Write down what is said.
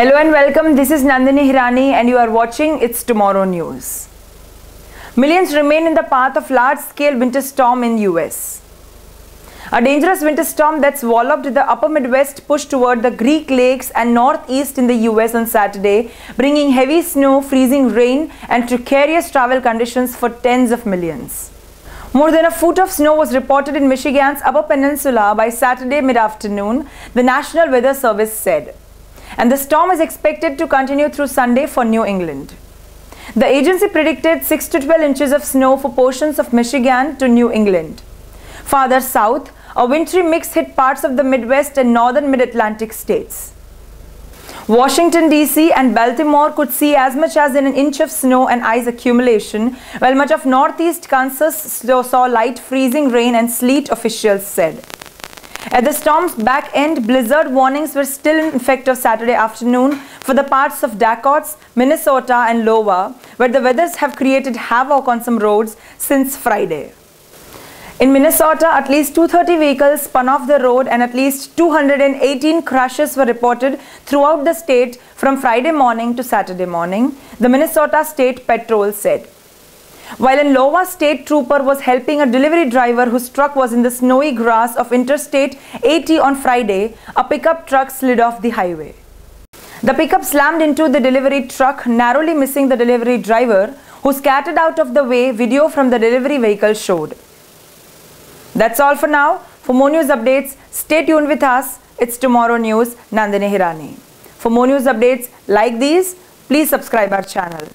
Hello and welcome. This is Nandini Hirani and you are watching It's Tomorrow News. Millions remain in the path of large-scale winter storm in US. A dangerous winter storm that's walloped the upper Midwest pushed toward the Great Lakes and northeast in the US on Saturday, bringing heavy snow, freezing rain and precarious travel conditions for tens of millions. More than a foot of snow was reported in Michigan's Upper Peninsula by Saturday mid-afternoon, the National Weather Service said and the storm is expected to continue through Sunday for New England. The agency predicted 6 to 12 inches of snow for portions of Michigan to New England. Farther south, a wintry mix hit parts of the Midwest and northern mid-Atlantic states. Washington DC and Baltimore could see as much as an inch of snow and ice accumulation, while much of northeast Kansas saw light freezing rain and sleet, officials said. At the storm's back end, blizzard warnings were still in effect of Saturday afternoon for the parts of Dakotas, Minnesota and Iowa, where the weathers have created havoc on some roads since Friday. In Minnesota, at least 230 vehicles spun off the road and at least 218 crashes were reported throughout the state from Friday morning to Saturday morning, the Minnesota State Patrol said. While a Iowa, state trooper was helping a delivery driver whose truck was in the snowy grass of Interstate 80 on Friday, a pickup truck slid off the highway. The pickup slammed into the delivery truck, narrowly missing the delivery driver, who scattered out of the way, video from the delivery vehicle showed. That's all for now. For more news updates, stay tuned with us. It's Tomorrow News, Nandini Hirani. For more news updates like these, please subscribe our channel.